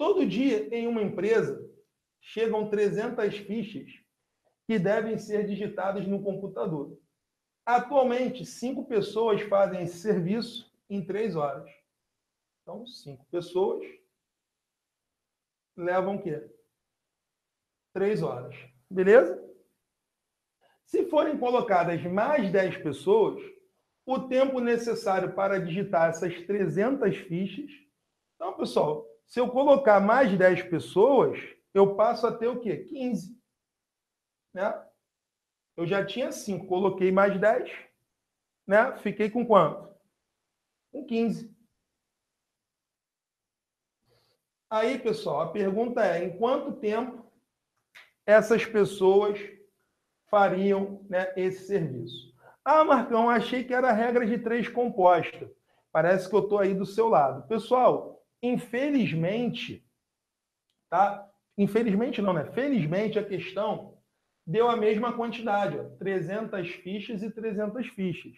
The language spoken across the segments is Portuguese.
Todo dia, em uma empresa, chegam 300 fichas que devem ser digitadas no computador. Atualmente, cinco pessoas fazem esse serviço em três horas. Então, cinco pessoas levam o quê? Três horas. Beleza? Se forem colocadas mais 10 pessoas, o tempo necessário para digitar essas 300 fichas. Então, pessoal, se eu colocar mais 10 pessoas, eu passo a ter o quê? 15. Né? Eu já tinha 5, coloquei mais 10, né? Fiquei com quanto? Com 15. Aí, pessoal, a pergunta é: em quanto tempo essas pessoas fariam né, esse serviço? Ah, Marcão, achei que era regra de três composta. Parece que eu estou aí do seu lado. Pessoal, infelizmente, tá? Infelizmente não, né? Felizmente a questão deu a mesma quantidade, ó, 300 fichas e 300 fichas.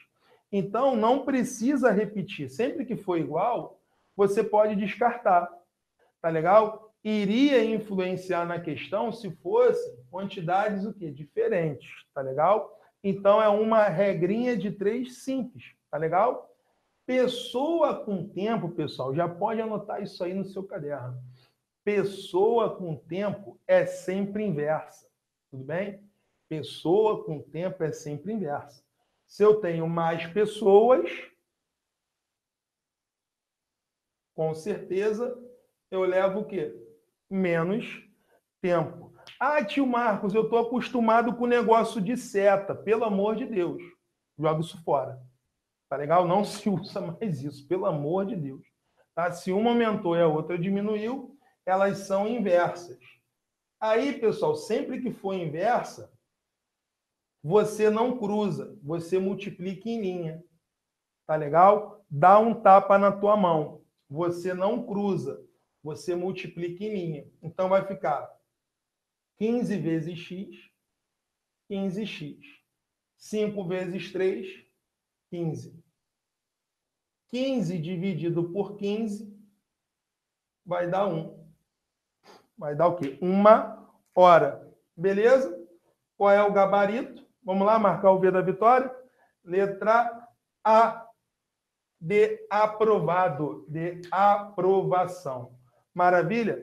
Então, não precisa repetir. Sempre que for igual, você pode descartar. Tá legal? Iria influenciar na questão se fosse quantidades o quê? Diferentes, tá legal? Então é uma regrinha de três simples, tá legal? Pessoa com tempo, pessoal, já pode anotar isso aí no seu caderno. Pessoa com tempo é sempre inversa, tudo bem? Pessoa com tempo é sempre inversa. Se eu tenho mais pessoas, com certeza eu levo o quê? Menos tempo. Ah, tio Marcos, eu estou acostumado com o negócio de seta. Pelo amor de Deus, joga isso fora. Tá legal? Não se usa mais isso, pelo amor de Deus. Tá? Se uma aumentou e a outra diminuiu, elas são inversas. Aí, pessoal, sempre que for inversa, você não cruza, você multiplica em linha. Tá legal? Dá um tapa na tua mão. Você não cruza, você multiplica em linha. Então vai ficar 15 vezes x, 15x. 5 vezes 3, 15. 15 dividido por 15 vai dar 1. Vai dar o quê? Uma hora. Beleza? Qual é o gabarito? Vamos lá marcar o V da vitória? Letra A de aprovado, de aprovação. Maravilha?